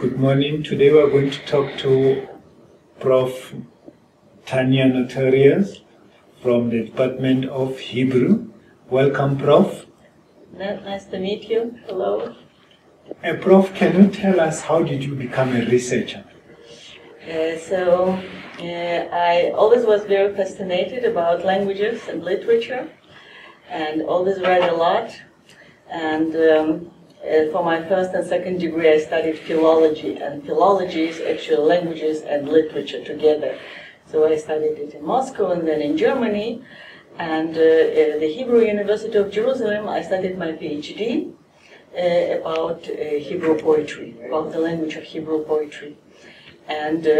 Good morning. Today we are going to talk to Prof. Tania Notarius from the Department of Hebrew. Welcome, Prof. Nice to meet you. Hello. Uh, Prof, can you tell us how did you become a researcher? Uh, so, uh, I always was very fascinated about languages and literature, and always read a lot. And um, uh, for my first and second degree, I studied philology, and philology is actually languages and literature together. So I studied it in Moscow and then in Germany. And uh, at the Hebrew University of Jerusalem, I studied my PhD uh, about uh, Hebrew poetry, about the language of Hebrew poetry. And uh, uh,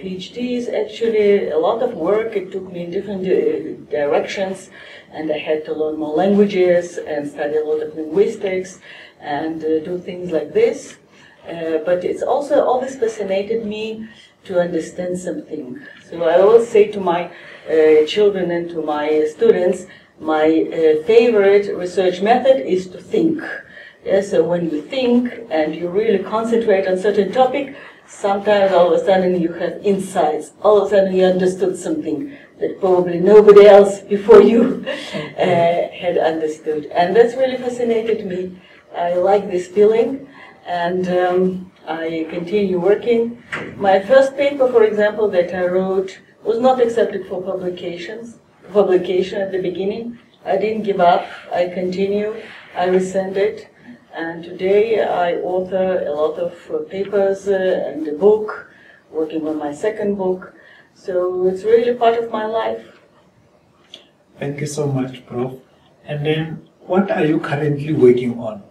PhD is actually a lot of work. It took me in different directions, and I had to learn more languages and study a lot of linguistics and uh, do things like this. Uh, but it's also always fascinated me to understand something. So I always say to my uh, children and to my students, my uh, favorite research method is to think. Yeah, so when you think and you really concentrate on certain topic, sometimes all of a sudden you have insights. All of a sudden you understood something that probably nobody else before you uh, had understood. And that's really fascinated me. I like this feeling, and um, I continue working. My first paper, for example, that I wrote was not accepted for publications, publication at the beginning. I didn't give up. I continue. I resend it, and today I author a lot of uh, papers uh, and a book, working on my second book. So it's really part of my life. Thank you so much, Prof. And then, what are you currently working on?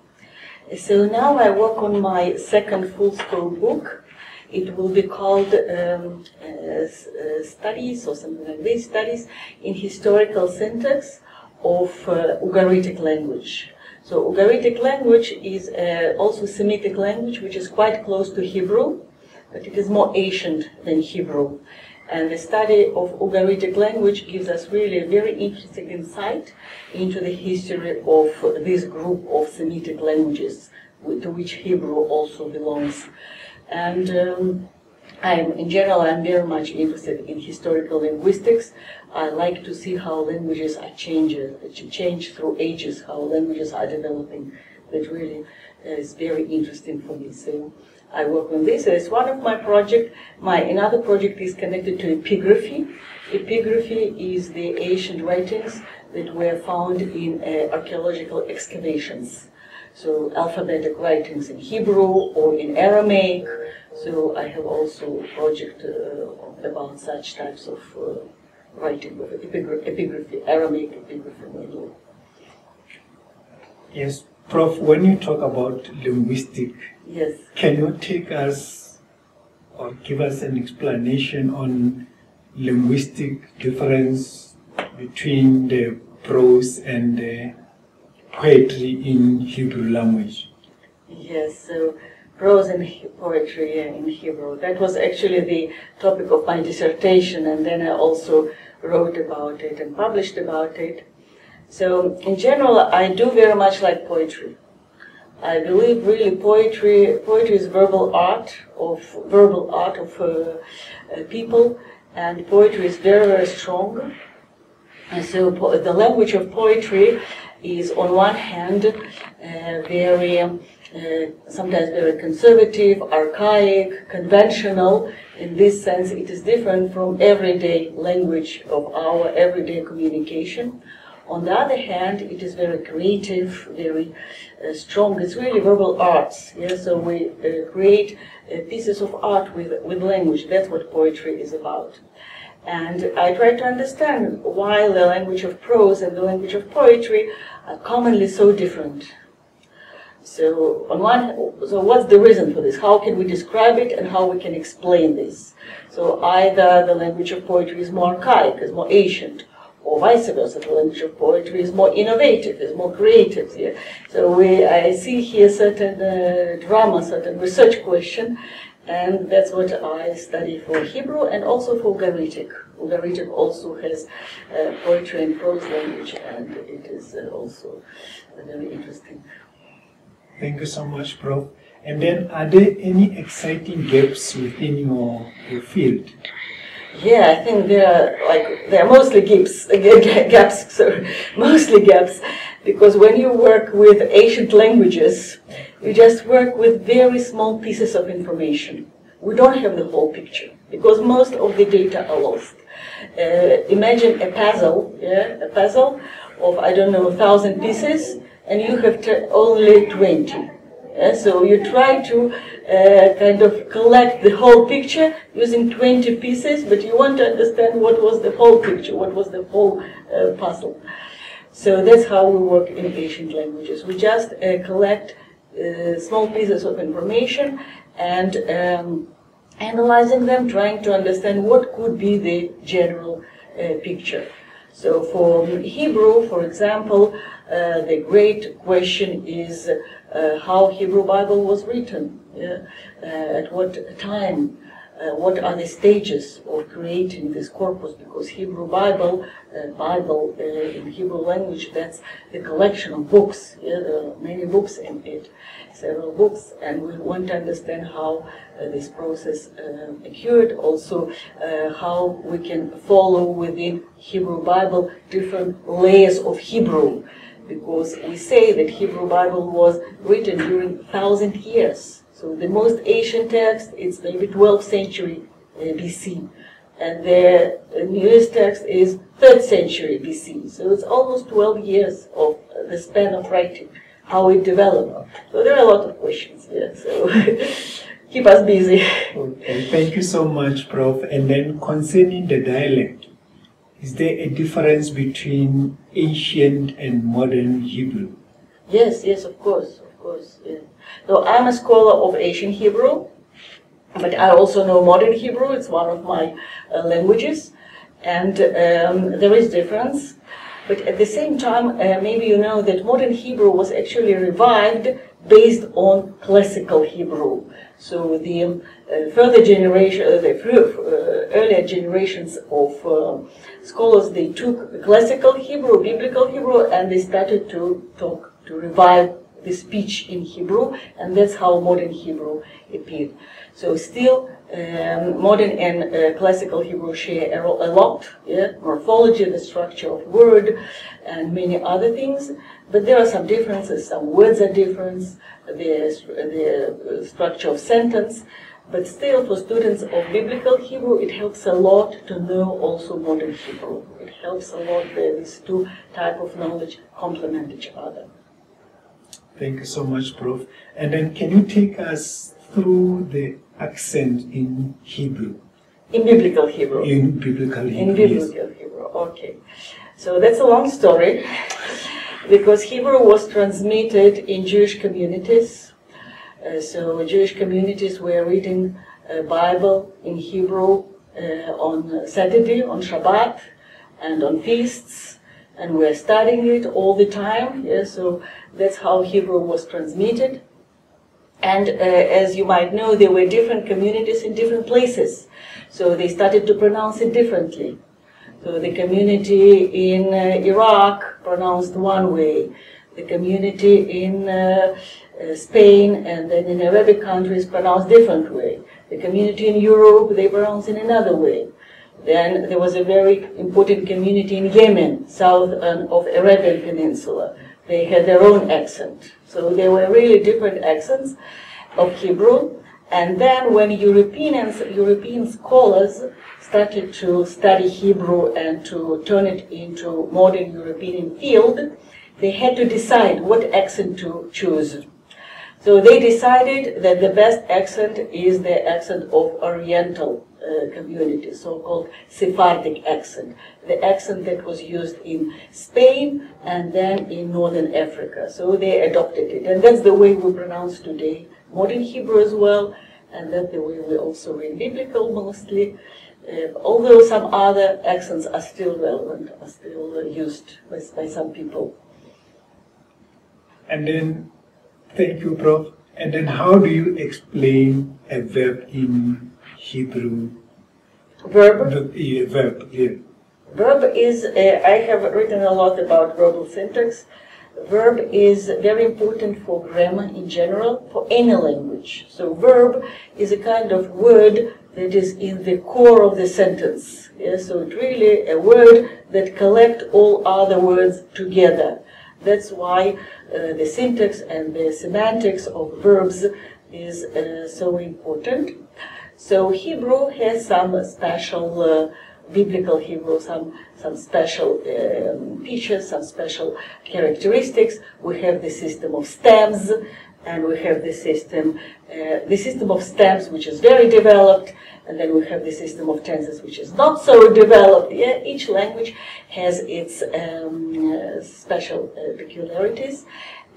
So now I work on my second full scope book. It will be called um, uh, uh, Studies or something like this, Studies in Historical Syntax of uh, Ugaritic Language. So Ugaritic language is uh, also Semitic language, which is quite close to Hebrew, but it is more ancient than Hebrew. And the study of Ugaritic language gives us really a very interesting insight into the history of this group of Semitic languages, to which Hebrew also belongs. And um, I'm, in general, I'm very much interested in historical linguistics. I like to see how languages are changing, change through ages, how languages are developing. That really is very interesting for me. So I work on this. It's one of my project. My another project is connected to epigraphy. Epigraphy is the ancient writings that were found in uh, archaeological excavations. So alphabetic writings in Hebrew or in Aramaic. So I have also a project uh, about such types of uh, writing epigra epigraphy, Aramaic epigraphy. Yes, Prof, when you talk about linguistic, Yes. can you take us or give us an explanation on linguistic difference between the prose and the poetry in Hebrew language? Yes, so prose and poetry in Hebrew. That was actually the topic of my dissertation, and then I also wrote about it and published about it. So, in general, I do very much like poetry. I believe really poetry poetry is verbal art of verbal art of uh, uh, people, and poetry is very very strong. And so the language of poetry is on one hand uh, very uh, sometimes very conservative, archaic, conventional. In this sense, it is different from everyday language of our everyday communication. On the other hand, it is very creative, very uh, strong. It's really verbal arts. Yeah? So we uh, create uh, pieces of art with, with language. That's what poetry is about. And I try to understand why the language of prose and the language of poetry are commonly so different. So, on one, so what's the reason for this? How can we describe it and how we can explain this? So, either the language of poetry is more archaic, is more ancient, or vice versa. The language of poetry is more innovative, is more creative. So, we, I see here certain uh, drama, certain research question, and that's what I study for Hebrew and also for Ugaritic. Ugaritic also has uh, poetry and prose language, and it is uh, also very interesting. Thank you so much, Prof. And then, are there any exciting gaps within your, your field? Yeah, I think there are like there are mostly gaps, gaps, sorry, mostly gaps, because when you work with ancient languages, you just work with very small pieces of information. We don't have the whole picture because most of the data are lost. Uh, imagine a puzzle, yeah, a puzzle of I don't know a thousand pieces, and you have only twenty. Yeah, so you try to uh, kind of collect the whole picture using 20 pieces, but you want to understand what was the whole picture, what was the whole uh, puzzle. So that's how we work in ancient languages. We just uh, collect uh, small pieces of information and um, analyzing them, trying to understand what could be the general uh, picture. So for Hebrew, for example, uh, the great question is uh, how Hebrew Bible was written? Uh, at what time, uh, what are the stages of creating this corpus because Hebrew Bible, uh, Bible uh, in Hebrew language, that's the collection of books. Many books in it, several books, and we want to understand how uh, this process occurred. Also, how we can follow within Hebrew Bible different layers of Hebrew, because we say that Hebrew Bible was written during thousand years so the most ancient text is maybe 12th century uh, BC, and the newest text is 3rd century BC. So it's almost 12 years of the span of writing, how it developed. So there are a lot of questions here. So keep us busy. Okay, thank you so much, Prof. And then concerning the dialect, is there a difference between ancient and modern Hebrew? Yes, yes, of course, of course. Yeah. So I'm a scholar of ancient Hebrew, but I also know modern Hebrew. It's one of my uh, languages, and um, there is difference. But at the same time, uh, maybe you know that modern Hebrew was actually revived based on classical Hebrew. So the uh, further generation, uh, the uh, earlier generations of uh, scholars, they took classical Hebrew, biblical Hebrew, and they started to talk, to revive the speech in Hebrew, and that's how modern Hebrew appeared. So still, um, modern and uh, classical Hebrew share a, lot, yeah? morphology, the structure of word, and many other things. But there are some differences. Some words are different, the, the structure of sentence. But still, for students of biblical Hebrew, it helps a lot to know also modern Hebrew. It helps a lot that these two type of knowledge complement each other. Thank you so much, Prof. And then can you take us through the accent in Hebrew? In biblical Hebrew. In biblical Hebrew. In biblical yes. Hebrew, okay. So that's a long story because Hebrew was transmitted in Jewish communities. Uh, so Jewish communities were reading a Bible in Hebrew uh, on Saturday, on Shabbat, and on feasts, and we're studying it all the time. Yeah, so that's how Hebrew was transmitted. And uh, as you might know, there were different communities in different places. So they started to pronounce it differently. So the community in uh, Iraq pronounced one way. The community in uh, uh Spain and then in Arabic countries pronounced different way. The community in Europe, they pronounce in another way. Then there was a very important community in Yemen, south um, of Arabian Peninsula. They had their own accent. So they were really different accents of Hebrew. And then when Europeans, European scholars started to study Hebrew and to turn it into modern European field, they had to decide what accent to choose. So they decided that the best accent is the accent of Oriental uh, community, so-called Sephardic accent, the accent that was used in Spain and then in Northern Africa. So they adopted it, and that's the way we pronounce today modern Hebrew as well, and that's the way we also read biblical mostly. Uh, although some other accents are still relevant, are still used by, by some people. And then, thank you, Prof. And then how do you explain a verb in Hebrew? Verb. Verb, yeah, verb, yeah. Verb is, uh, I have written a lot about verbal syntax. Verb is very important for grammar in general, for any language. So verb is a kind of word that is in the core of the sentence. Yeah? So it's really a word that collect all other words together. That's why uh, the syntax and the semantics of verbs is uh, so important. So Hebrew has some special uh, biblical Hebrew, some some special um, features, some special characteristics. We have the system of stems, and we have the system uh, the system of stems, which is very developed, and then we have the system of tenses, which is not so developed. Yeah, each language has its um, uh, special peculiarities,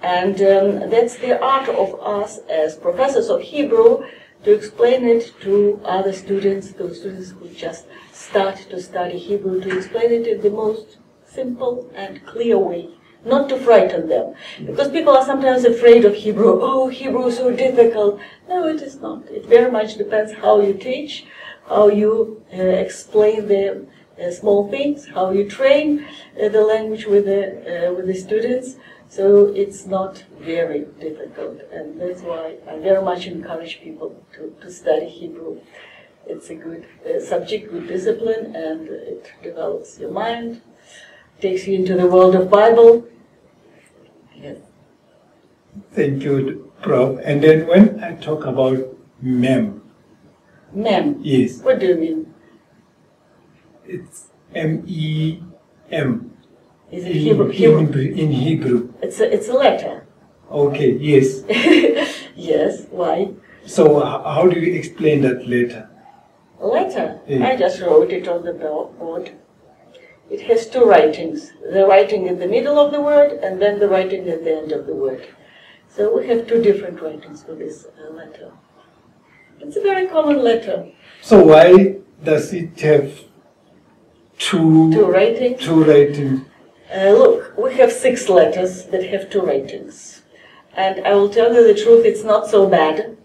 and um, that's the art of us as professors of Hebrew to explain it to other students, to students who just start to study Hebrew, to explain it in the most simple and clear way, not to frighten them. Because people are sometimes afraid of Hebrew. Oh, Hebrew is so difficult. No, it is not. It very much depends how you teach, how you uh, explain the uh, small things, how you train uh, the language with the, uh, with the students. So it's not very difficult, and that's why I very much encourage people to, to study Hebrew. It's a good uh, subject, good discipline, and it develops your mind, takes you into the world of Bible. Yes. Thank you, Prof. And then when I talk about mem, Mem. yes, What do you mean? it's M E M Is it in Hebrew? in Hebrew. In Hebrew. It's a, it's a letter. Okay, yes. yes. Why? So how do you explain that later? A letter. Yeah. I just wrote it on the board. It has two writings. The writing in the middle of the word and then the writing at the end of the word. So we have two different writings for this uh, letter. It's a very common letter. So why does it have two Two writings. two writings? Uh, look, we have six letters that have two ratings. And I will tell you the truth, it's not so bad.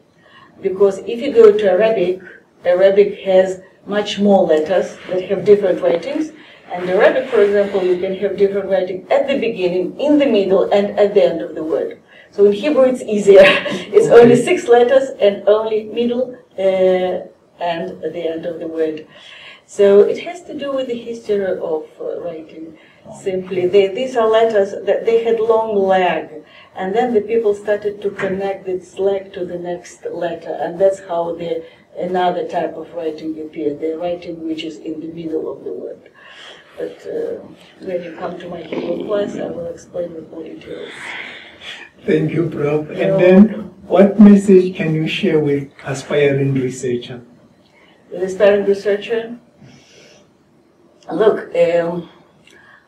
Because if you go to Arabic, Arabic has much more letters that have different ratings. And Arabic, for example, you can have different writing at the beginning, in the middle, and at the end of the word. So in Hebrew it's easier. it's only six letters and only middle uh, and at the end of the word. So it has to do with the history of uh, writing. Simply, they, these are letters that they had long lag, and then the people started to connect this lag to the next letter, and that's how the another type of writing appeared. The writing which is in the middle of the word. But uh, when you come to my Hebrew class, I will explain with more details. Thank you, Prof. And You're then, welcome. what message can you share with aspiring researcher? the aspiring researcher. Look, um,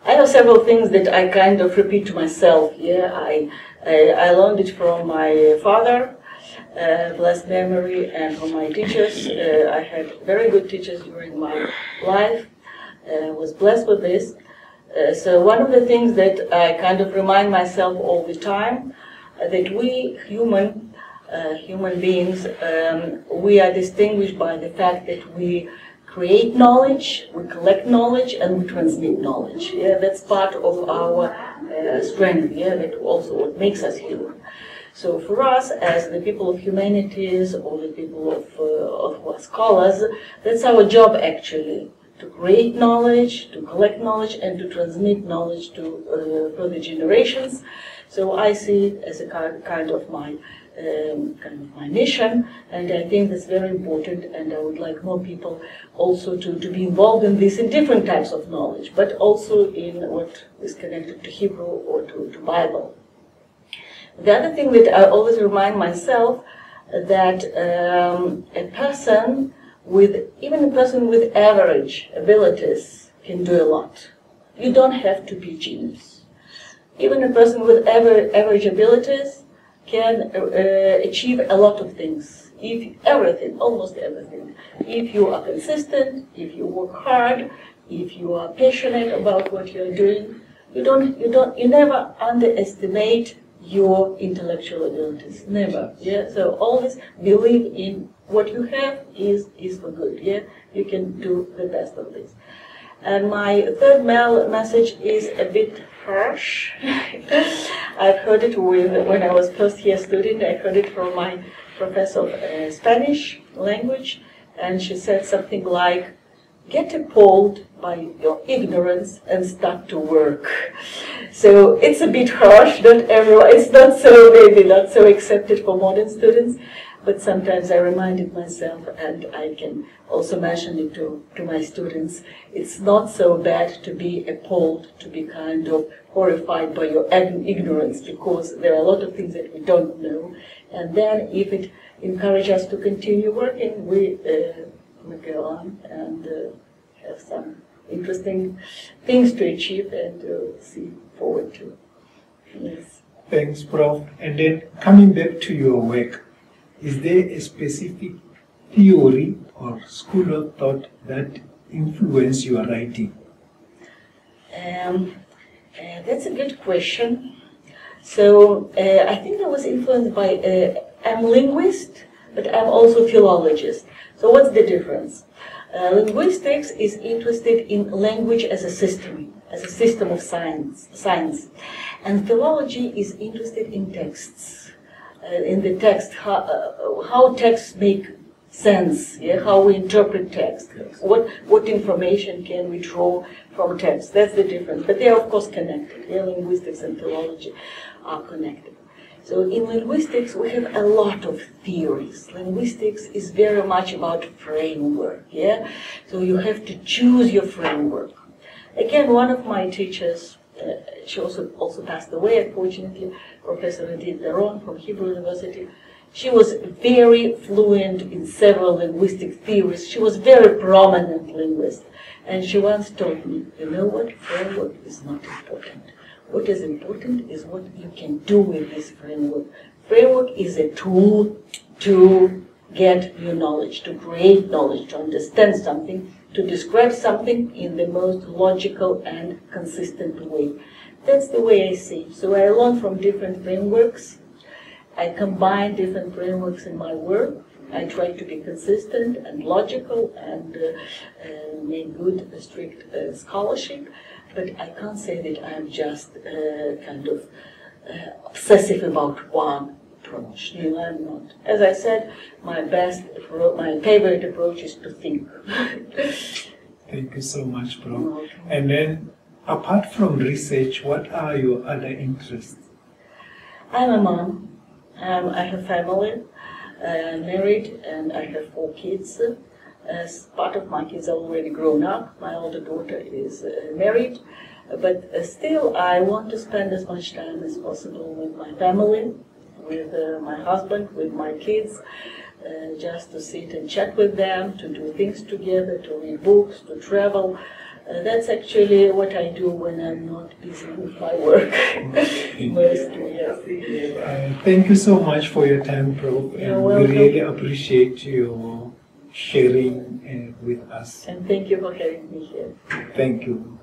I have several things that I kind of repeat to myself. Yeah, I I, I learned it from my father, uh, blessed memory, and from my teachers. Uh, I had very good teachers during my life. Uh, was blessed with this. Uh, so one of the things that I kind of remind myself all the time uh, that we human uh, human beings um, we are distinguished by the fact that we create knowledge, we collect knowledge, and we transmit knowledge. Yeah, that's part of our uh, strength. Yeah, that also what makes us human. So for us, as the people of humanities or the people of, uh, of scholars, that's our job actually to create knowledge, to collect knowledge, and to transmit knowledge to uh, further generations. So I see it as a kind, kind of my um, kind of my mission, and I think that's very important. And I would like more people also to, to be involved in this in different types of knowledge, but also in what is connected to Hebrew or to, to Bible. The other thing that I always remind myself that um, a person with even a person with average abilities can do a lot. You don't have to be genius. Even a person with aver- average abilities can uh, achieve a lot of things. If everything, almost everything. If you are consistent, if you work hard, if you are passionate about what you're doing, you don't, you don't, you never underestimate your intellectual abilities. Never. Yeah. So always believe in what you have is is for good. Yeah. You can do the best of this. And my third mail message is a bit harsh. I've heard it with, when I was first year student. I heard it from my professor of uh, Spanish language, and she said something like, "Get appalled by your ignorance and start to work." So it's a bit harsh. Not everyone. It's not so maybe not so accepted for modern students but sometimes I reminded myself, and I can also mention it to, to my students, it's not so bad to be appalled, to be kind of horrified by your ignorance, because there are a lot of things that we don't know. And then if it encourages us to continue working, we, uh, we go on and uh, have some interesting things to achieve and to see forward to. Yes. Thanks, Prof. And then coming back to your work, is there a specific theory or school of thought that influence your writing? Um, uh, that's a good question. So uh, I think I was influenced by, uh, I'm linguist, but I'm also philologist. So what's the difference? Uh, linguistics is interested in language as a system, as a system of science, science. And philology is interested in texts in the text, how, uh, how texts make sense, yeah, how we interpret text, what, what information can we draw from text. That's the difference. But they are, of course, connected. Yeah, linguistics and philology are connected. So in linguistics, we have a lot of theories. Linguistics is very much about framework, yeah? So you have to choose your framework. Again, one of my teachers, uh, Uh, she also, also passed away, unfortunately, Professor Edit Doron from Hebrew University. She was very fluent in several linguistic theories. She was very prominent linguist. And she once told me, you know what, framework is not important. What is important is what you can do with this framework. Framework is a tool to get new knowledge, to create knowledge, to understand something, to describe something in the most logical and consistent way. That's the way I see. So I learn from different frameworks. I combine different frameworks in my work. I try to be consistent and logical and uh, uh, make good, uh, strict uh, scholarship. But I can't say that I'm just uh, kind of uh, obsessive about one approach. You know, I'm not. As I said, my best, my favorite approach is to think. Thank you so much, bro. And then Apart from research, what are your other interests? I'm a mom. Um, I have family. I'm married and I have four kids. As part of my kids are already grown up. My older daughter is uh, married. But uh, still, I want to spend as much time as possible with my family, with uh, my husband, with my kids. Uh, just to sit and chat with them, to do things together, to read books, to travel. Uh, that's actually what I do when I'm not busy with my work. Mostly, yes. Uh, thank you so much for your time, Prof. You're and welcome. we really appreciate your sharing uh, with us. And thank you for having me here. Thank you.